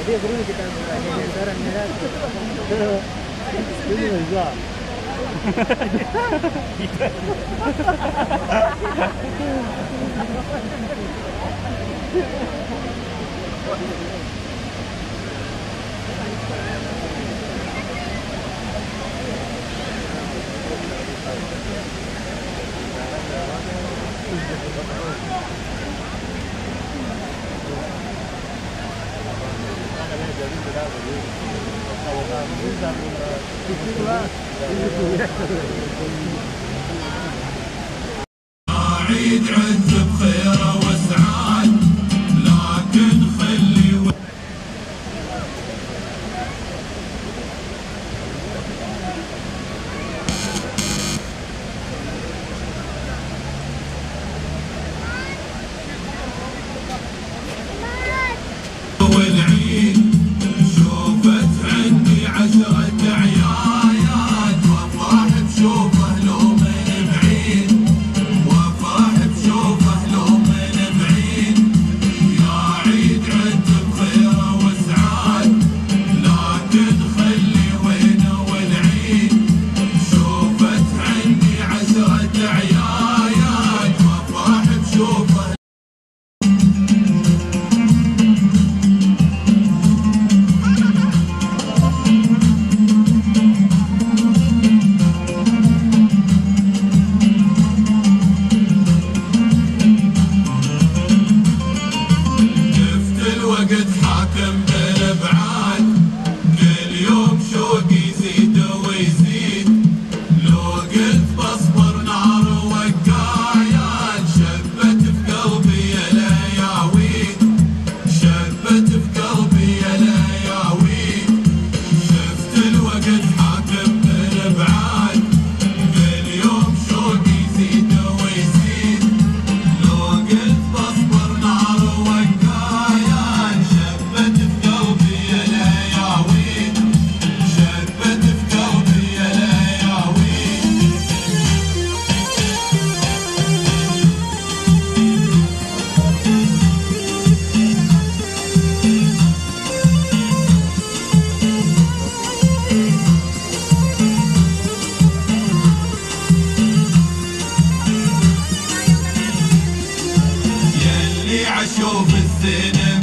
Tadi aku dulu kita mulai sekarang ya. Ini juga. Thank you. Thank you. something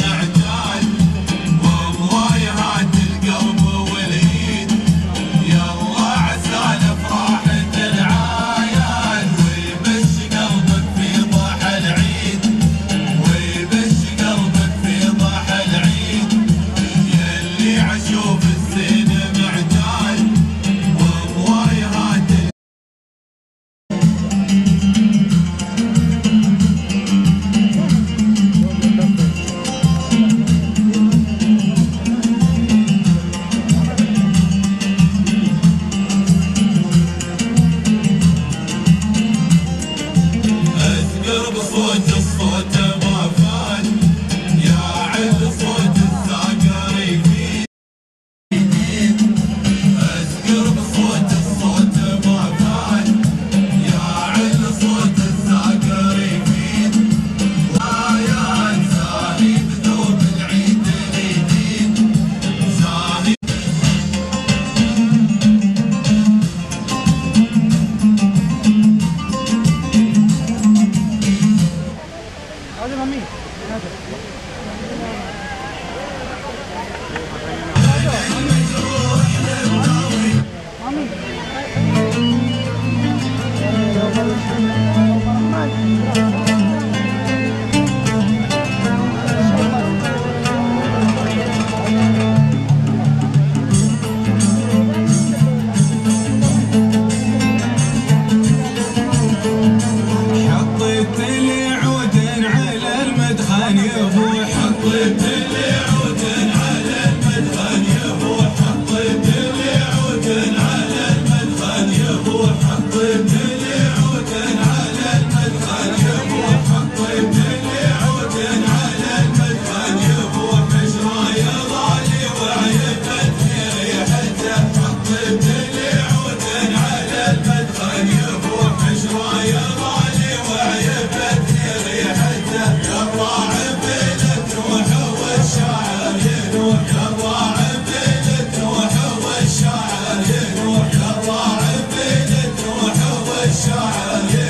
Yeah.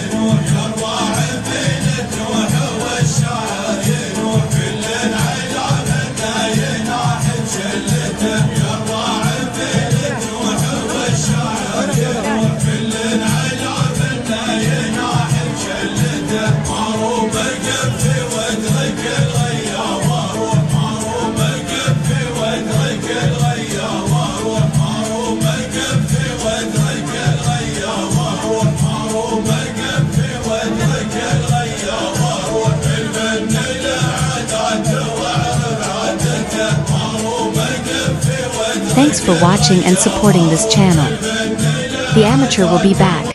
Thanks for watching and supporting this channel. The amateur will be back.